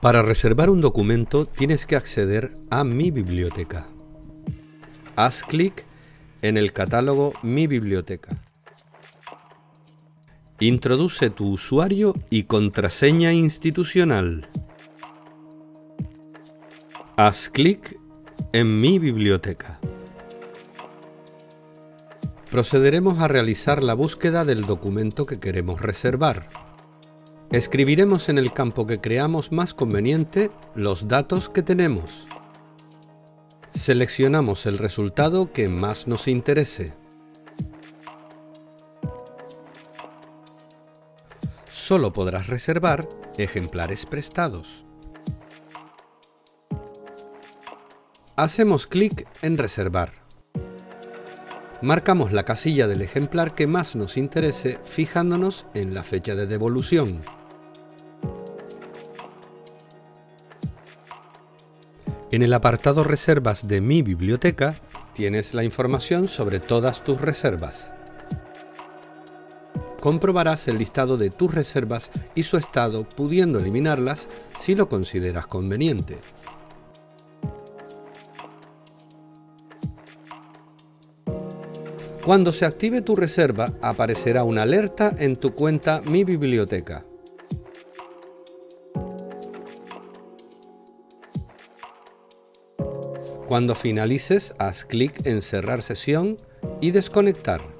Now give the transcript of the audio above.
Para reservar un documento tienes que acceder a Mi Biblioteca. Haz clic en el catálogo Mi Biblioteca. Introduce tu usuario y contraseña institucional. Haz clic en Mi Biblioteca. Procederemos a realizar la búsqueda del documento que queremos reservar. Escribiremos en el campo que creamos más conveniente los datos que tenemos. Seleccionamos el resultado que más nos interese. Solo podrás reservar ejemplares prestados. Hacemos clic en Reservar. Marcamos la casilla del ejemplar que más nos interese fijándonos en la fecha de devolución. En el apartado Reservas de Mi Biblioteca tienes la información sobre todas tus reservas. Comprobarás el listado de tus reservas y su estado pudiendo eliminarlas si lo consideras conveniente. Cuando se active tu reserva aparecerá una alerta en tu cuenta Mi Biblioteca. Cuando finalices, haz clic en Cerrar sesión y desconectar.